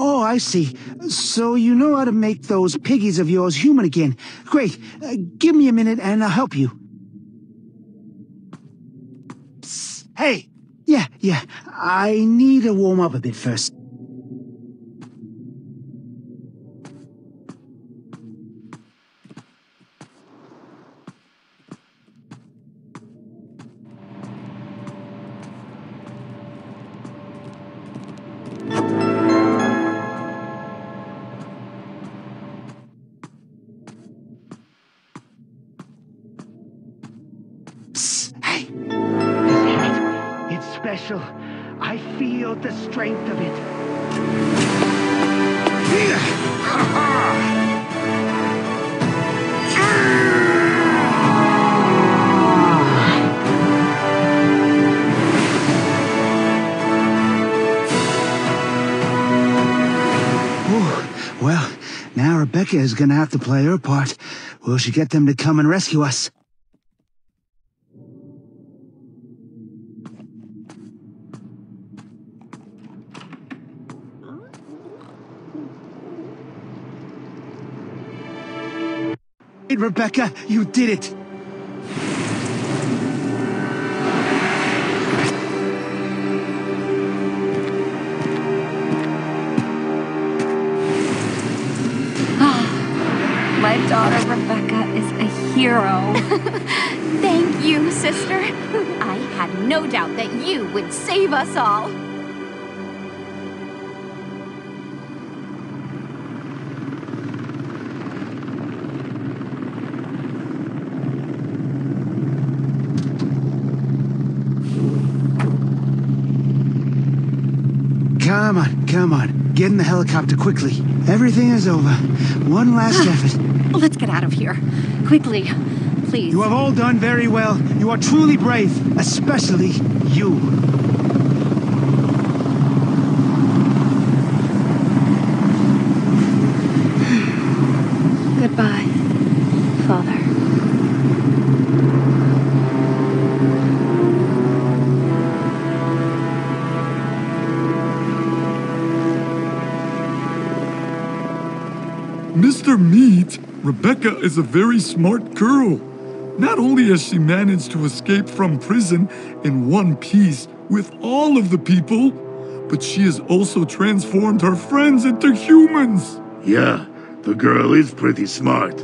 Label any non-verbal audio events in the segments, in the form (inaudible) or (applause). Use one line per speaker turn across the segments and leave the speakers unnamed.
I see. So you know how to make those piggies of yours human again. Great. Uh, give me a minute and I'll help you. Psst. Hey! Yeah, yeah. I need to warm up a bit first. Special. I feel the strength of it. well, now Rebecca is gonna have to play her part. Will she get them to come and rescue us? Rebecca, you did it! (gasps)
My daughter Rebecca is a hero. (laughs)
Thank you, sister. (laughs) I had no doubt that you would save us all.
Come on, come on. Get in the helicopter quickly. Everything is over. One last ah, effort.
Let's get out of here. Quickly, please.
You have all done very well. You are truly brave, especially you.
Mr. Meat, Rebecca is a very smart girl. Not only has she managed to escape from prison in one piece with all of the people, but she has also transformed her friends into humans.
Yeah, the girl is pretty smart.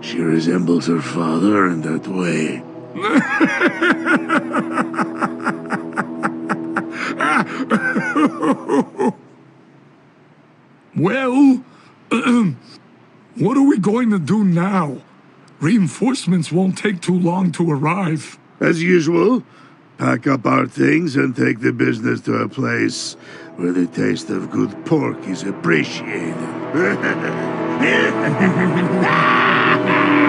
She resembles her father in that way. (laughs)
well, what are we going to do now? Reinforcements won't take too long to arrive.
As usual, pack up our things and take the business to a place where the taste of good pork is appreciated. (laughs) (laughs)